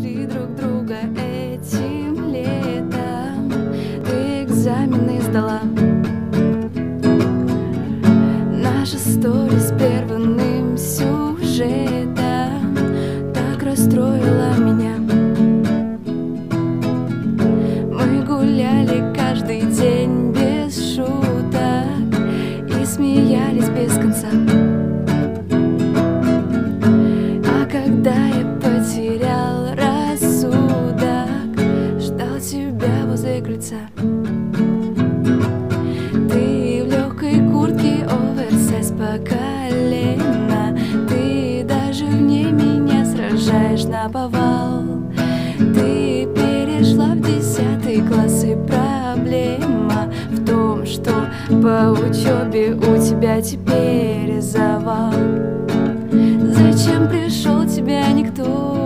нашли друг друга этим летом. Ты экзамены сдала. Наша история с первым сюжетом Так расстроила меня. Мы гуляли каждый день без шуток И смеялись без конца крыльца Ты в легкой куртке оверсайз по колено Ты даже в ней меня сражаешь на повал. Ты перешла в десятый класс и проблема В том, что по учебе у тебя теперь завал. Зачем пришел, тебя никто